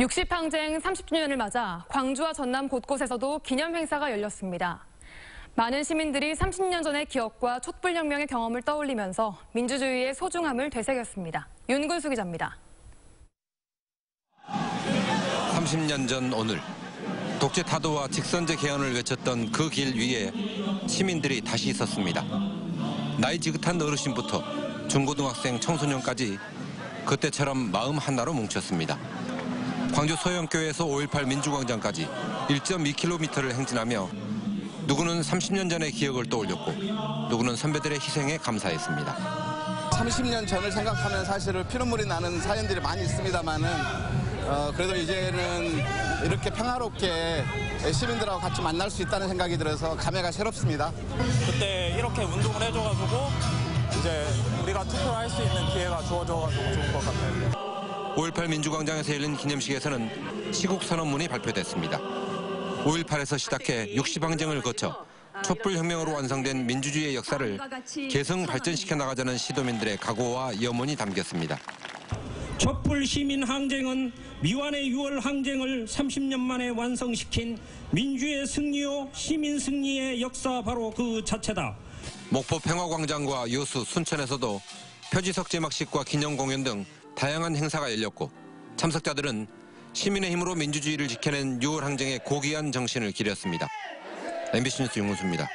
60항쟁 30주년을 맞아 광주와 전남 곳곳에서도 기념 행사가 열렸습니다. 많은 시민들이 30년 전의 기억과 촛불혁명의 경험을 떠올리면서 민주주의의 소중함을 되새겼습니다. 윤근수 기자입니다. 30년 전 오늘 독재 타도와 직선제 개헌을 외쳤던 그 길 위에 시민들이 다시 있었습니다. 나이 지긋한 어르신부터 중고등학생 청소년까지 그때처럼 마음 하나로 뭉쳤습니다. 광주 소영교에서 5.18 민주광장까지 1.2km를 행진하며 누구는 30년 전의 기억을 떠올렸고 누구는 선배들의 희생에 감사했습니다. 30년 전을 생각하면 사실은 피눈물이 나는 사연들이 많이 있습니다만은 어, 그래도 이제는 이렇게 평화롭게 시민들하고 같이 만날 수 있다는 생각이 들어서 감회가 새롭습니다. 그때 이렇게 운동을 해줘가지고 이제 우리가 투표를 할수 있는 기회가 주어져가지고 좋은 것 같아요. 5.18 민주광장에서 열린 기념식에서는 시국 선언문이 발표됐습니다. 5.18에서 시작해 60항쟁을 거쳐 촛불혁명으로 완성된 민주주의의 역사를 계승 발전시켜 나가자는 시도민들의 각오와 염원이 담겼습니다. 촛불 시민 항쟁은 미완의 6월 항쟁을 30년 만에 완성시킨 민주의 승리요 시민 승리의 역사 바로 그 자체다. 목포 평화광장과 여수, 순천에서도 표지석 제막식과 기념 공연 등 다양한 행사가 열렸고 참석자들은 시민의 힘으로 민주주의를 지켜낸 6월 항쟁의 고귀한 정신을 기렸습니다. MBC 뉴스 윤문수입니다.